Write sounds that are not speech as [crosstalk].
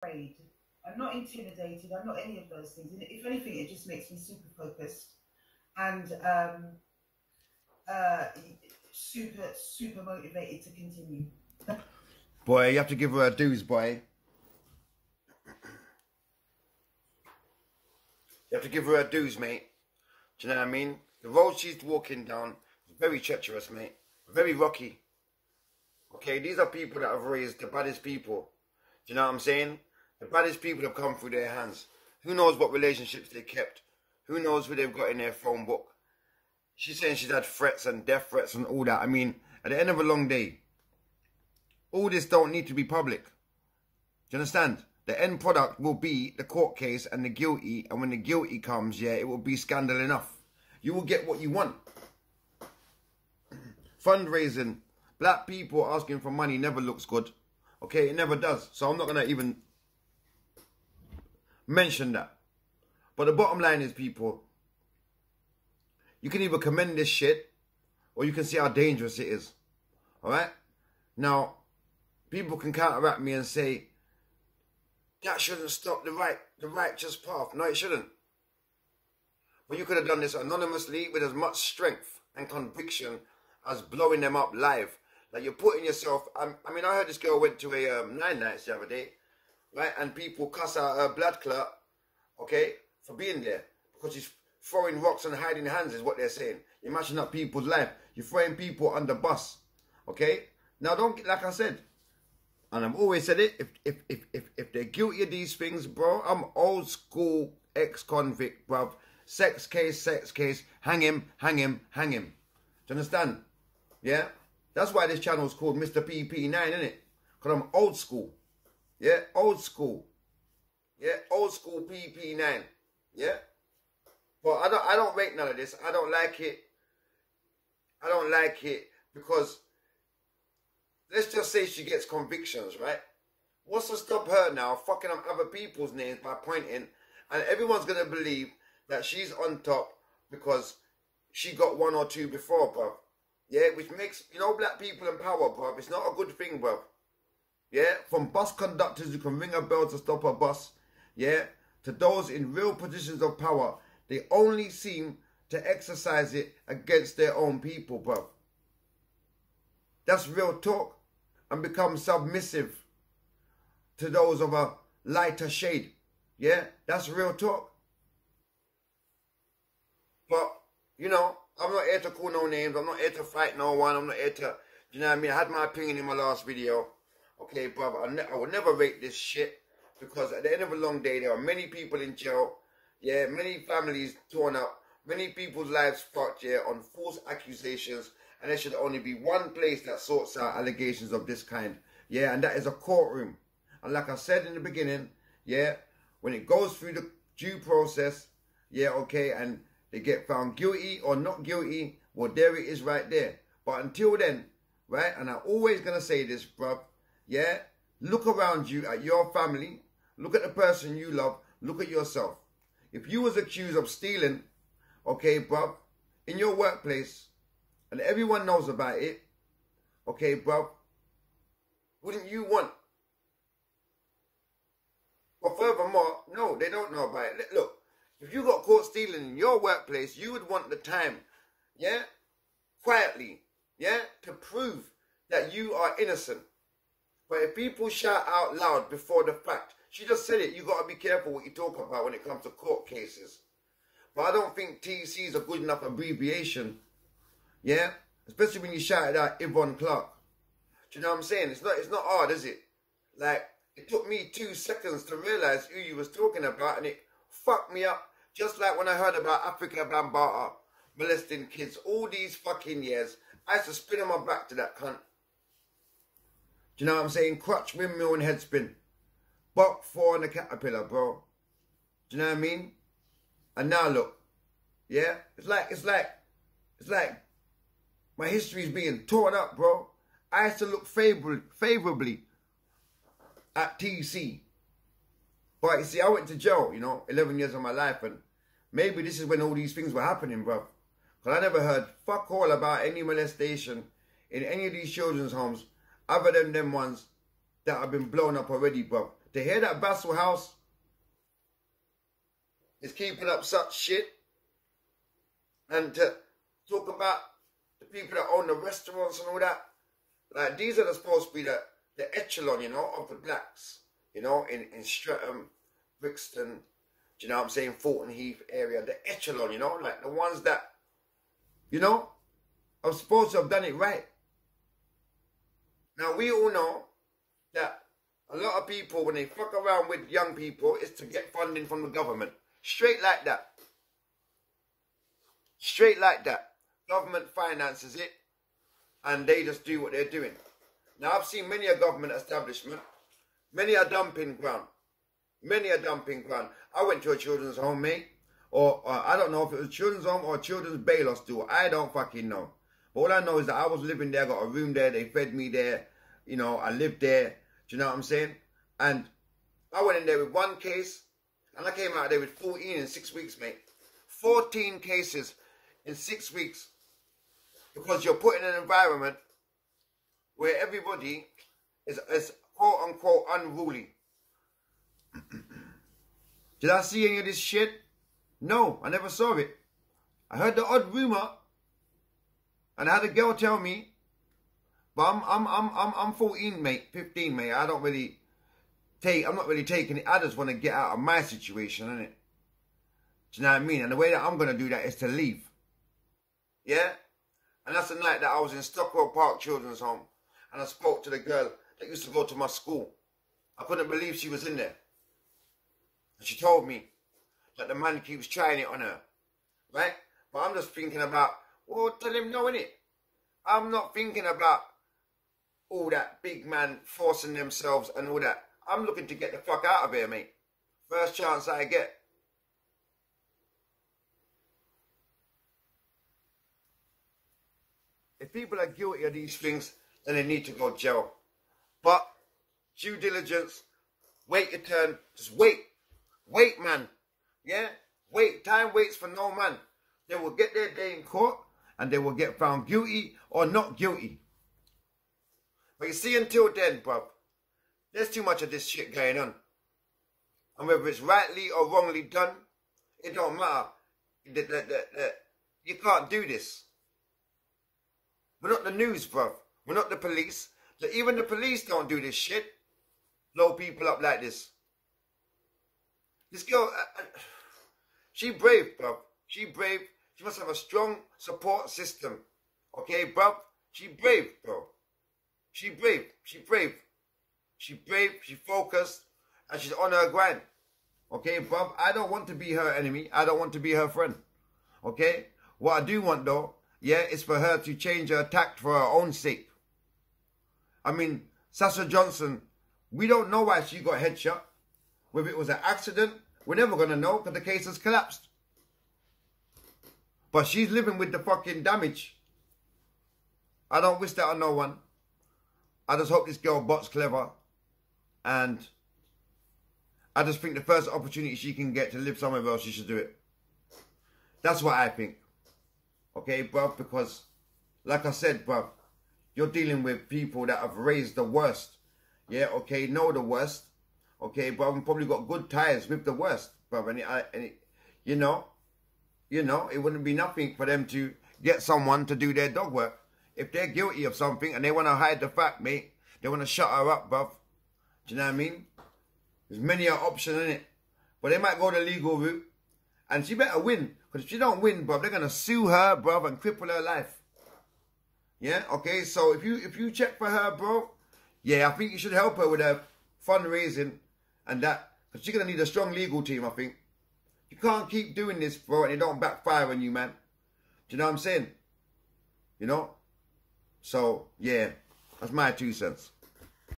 afraid. I'm not intimidated. I'm not any of those things. And if anything, it just makes me super focused and um, uh, super, super motivated to continue. Boy, you have to give her a dues, boy. You have to give her her dues, mate. Do you know what I mean? The road she's walking down is very treacherous, mate. Very rocky. Okay, these are people that have raised the baddest people. Do you know what I'm saying? The baddest people have come through their hands. Who knows what relationships they kept? Who knows who they've got in their phone book? She's saying she's had threats and death threats and all that. I mean, at the end of a long day, all this don't need to be public. Do you understand? The end product will be the court case and the guilty. And when the guilty comes, yeah, it will be scandal enough. You will get what you want. [clears throat] Fundraising. Black people asking for money never looks good. Okay, it never does. So I'm not going to even mention that. But the bottom line is, people, you can either commend this shit or you can see how dangerous it is. Alright? Now, people can counteract me and say, that shouldn't stop the right, the righteous path. No, it shouldn't. But you could have done this anonymously with as much strength and conviction as blowing them up live. Like you're putting yourself. Um, I mean, I heard this girl went to a um, nine nights the other day, right? And people cuss out her blood clot, okay, for being there because she's throwing rocks and hiding hands is what they're saying. Mashing up people's life. You're throwing people under bus, okay? Now don't like I said, and I've always said it. If if if if if they're guilty of these things, bro, I'm old school ex-convict, bro. Sex case, sex case. Hang him, hang him, hang him. Do you understand? Yeah. That's why this channel is called Mr. PP9, isn't it? Because I'm old school. Yeah, old school. Yeah, old school PP9. Yeah. But I don't I don't rate none of this. I don't like it. I don't like it because let's just say she gets convictions, right? What's to stop her now fucking up other people's names by pointing and everyone's gonna believe that she's on top because she got one or two before, bruv. Yeah, which makes, you know, black people in power, bruv. It's not a good thing, bruv. Yeah, from bus conductors who can ring a bell to stop a bus, yeah, to those in real positions of power, they only seem to exercise it against their own people, bruv. That's real talk. And become submissive to those of a lighter shade. Yeah, that's real talk. But, you know, I'm not here to call no names. I'm not here to fight no one. I'm not here to, you know what I mean? I had my opinion in my last video. Okay, brother, I, ne I will never rate this shit because at the end of a long day, there are many people in jail. Yeah, many families torn up. Many people's lives fucked, yeah, on false accusations. And there should only be one place that sorts out allegations of this kind. Yeah, and that is a courtroom. And like I said in the beginning, yeah, when it goes through the due process, yeah, okay, and they get found guilty or not guilty, well, there it is right there. But until then, right, and I'm always going to say this, bruv, yeah, look around you at your family, look at the person you love, look at yourself. If you was accused of stealing, okay, bruv, in your workplace, and everyone knows about it, okay, bruv, wouldn't you want? But furthermore, no, they don't know about it. Look, if you got caught stealing in your workplace, you would want the time, yeah, quietly, yeah, to prove that you are innocent. But if people shout out loud before the fact, she just said it, you got to be careful what you talk about when it comes to court cases. But I don't think TC is a good enough abbreviation, yeah, especially when you shouted out Yvonne Clark. Do you know what I'm saying? It's not, it's not hard, is it? Like, it took me two seconds to realize who you was talking about and it fucked me up just like when I heard about Afrika Bambaataa molesting kids all these fucking years, I used to spin on my back to that cunt. You know what I'm saying? Crutch, windmill and headspin. Buck four and a caterpillar, bro. Do you know what I mean? And now look. Yeah? It's like, it's like, it's like my history is being torn up, bro. I used to look favorably, favorably at TC. But you see, I went to jail, you know, 11 years of my life, and maybe this is when all these things were happening, bro. Because I never heard fuck all about any molestation in any of these children's homes other than them ones that have been blown up already, bro. to hear that Bassel House is keeping up such shit and to talk about the people that own the restaurants and all that. Like these are the, supposed to be the, the echelon, you know, of the blacks, you know, in, in Streatham, Brixton, do you know what I'm saying, Thornton Heath area, the echelon, you know, like the ones that, you know, are supposed to have done it right. Now we all know that a lot of people, when they fuck around with young people, is to get funding from the government. Straight like that. Straight like that. Government finances it and they just do what they're doing. Now I've seen many a government establishment, many a dumping ground, many a dumping ground. I went to a children's home, mate, or, or I don't know if it was children's home or children's bail store. I don't fucking know. All I know is that I was living there, got a room there, they fed me there, you know, I lived there. Do you know what I'm saying? And I went in there with one case, and I came out there with 14 in six weeks, mate. 14 cases in six weeks because you're put in an environment where everybody is, is quote unquote unruly. [clears throat] Did I see any of this shit? No, I never saw it. I heard the odd rumor, and I had a girl tell me, but I'm I'm I'm I'm I'm 14, mate, 15, mate. I don't really take. I'm not really taking it. I just want to get out of my situation, innit? Do you know what I mean? And the way that I'm gonna do that is to leave. Yeah? And that's the night that I was in Stockwell Park Children's Home. And I spoke to the girl that used to go to my school. I couldn't believe she was in there. And she told me that the man keeps trying it on her. Right? But I'm just thinking about, well, tell him no, innit? I'm not thinking about all that big man forcing themselves and all that. I'm looking to get the fuck out of here, mate. First chance I get. If people are guilty of these things, then they need to go jail. But due diligence, wait your turn. Just wait. Wait, man. Yeah? Wait. Time waits for no man. They will get their day in court and they will get found guilty or not guilty. But you see, until then, bruv, there's too much of this shit going on. And whether it's rightly or wrongly done, it don't matter. The, the, the, you can't do this. We're not the news, bruv. We're not the police. Even the police don't do this shit. Blow people up like this. This girl, uh, uh, she brave, bruv. She brave. She must have a strong support system. Okay, bruv? She brave, bro. She brave. She brave. She brave. She focused. And she's on her grind. Okay, bruv? I don't want to be her enemy. I don't want to be her friend. Okay? What I do want, though, yeah, it's for her to change her tact for her own sake. I mean, Sasha Johnson, we don't know why she got headshot. Whether it was an accident, we're never going to know because the case has collapsed. But she's living with the fucking damage. I don't wish that on no one. I just hope this girl bot's clever. And I just think the first opportunity she can get to live somewhere else, she should do it. That's what I think. Okay, bruv, because like I said, bruv, you're dealing with people that have raised the worst. Yeah, okay, know the worst. Okay, bruv, and probably got good ties with the worst, bruv. And, it, and it, you know, you know, it wouldn't be nothing for them to get someone to do their dog work. If they're guilty of something and they want to hide the fact, mate, they want to shut her up, bruv. Do you know what I mean? There's many an option in it. But they might go the legal route. And she better win. Because if she don't win, bro, they're going to sue her, bro, and cripple her life. Yeah, okay, so if you if you check for her, bro, yeah, I think you should help her with her fundraising and that. Because she's going to need a strong legal team, I think. You can't keep doing this, bro, and it don't backfire on you, man. Do you know what I'm saying? You know? So, yeah, that's my two cents.